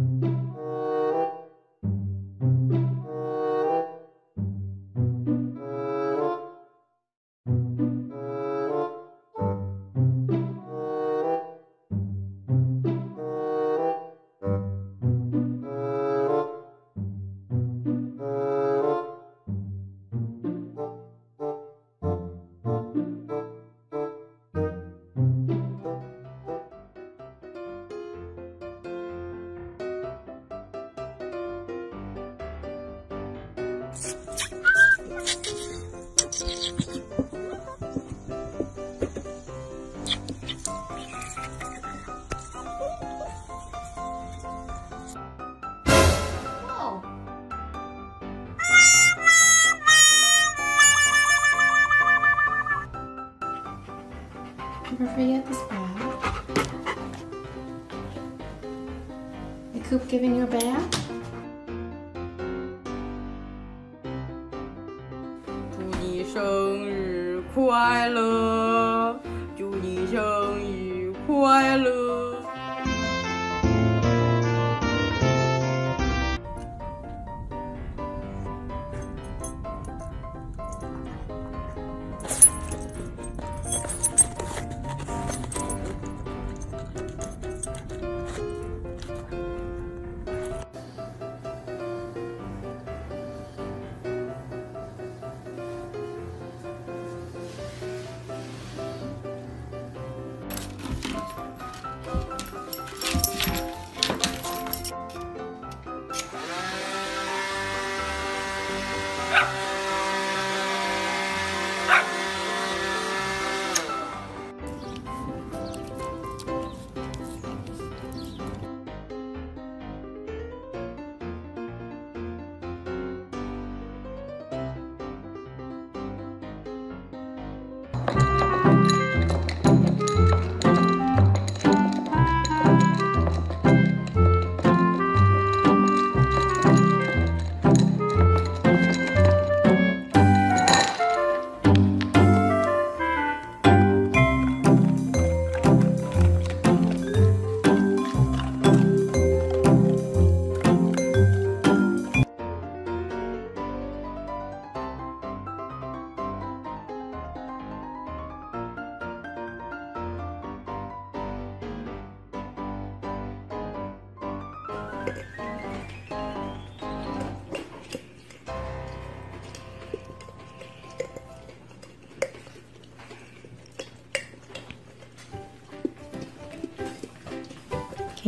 Oh. Never forget this bath. The coop giving you a bath? 祝你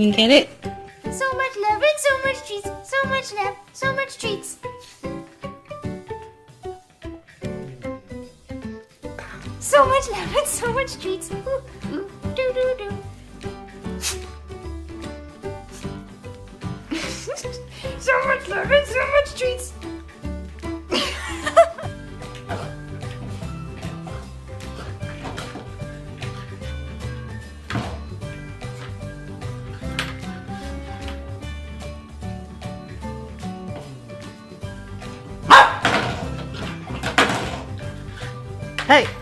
you get it? So much love and so much treats. So much love, so much treats. So much love and so much treats. Ooh, ooh, doo doo doo. so much love and so much treats. Hey!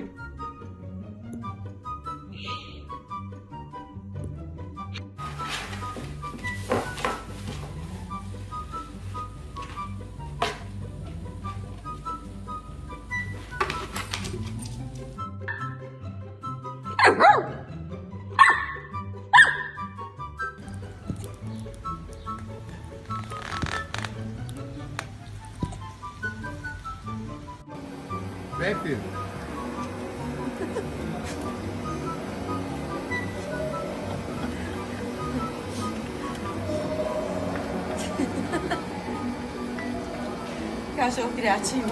Vem, filho. Cachorro criativo.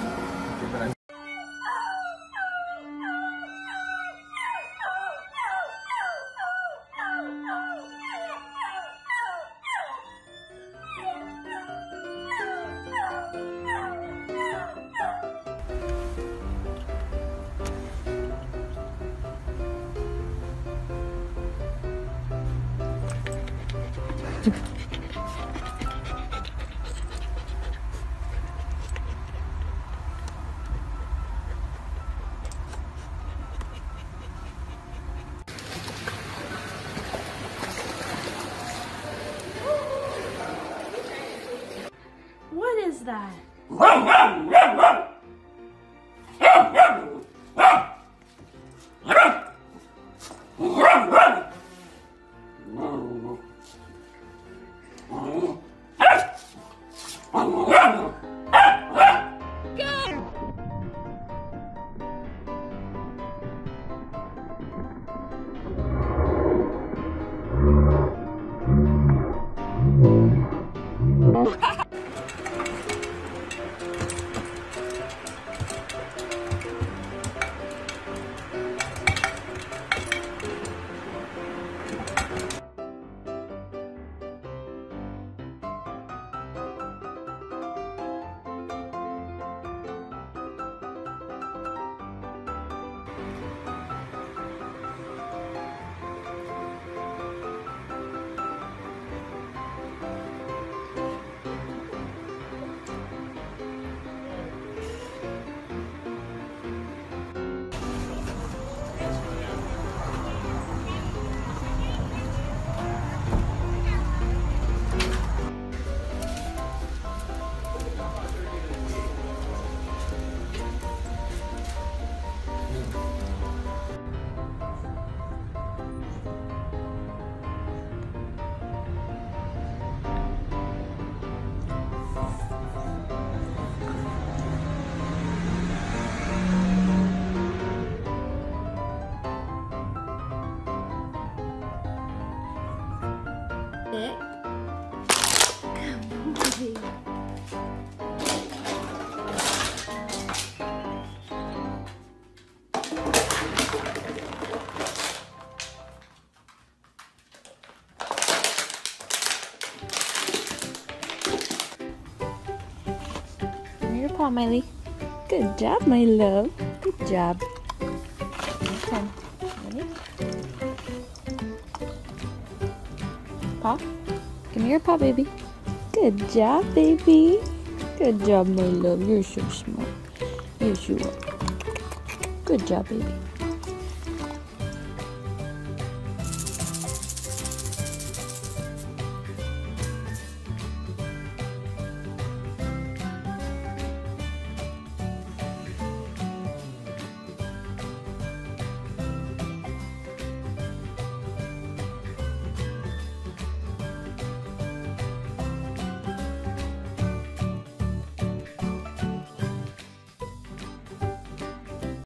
What is that? Nick? Give me paw, Miley. Good job, my love. Good job. Come. Ready? Paw. Give me your paw, baby. Good job, baby. Good job, my love. You're so smart. Yes, you are. Good job, baby.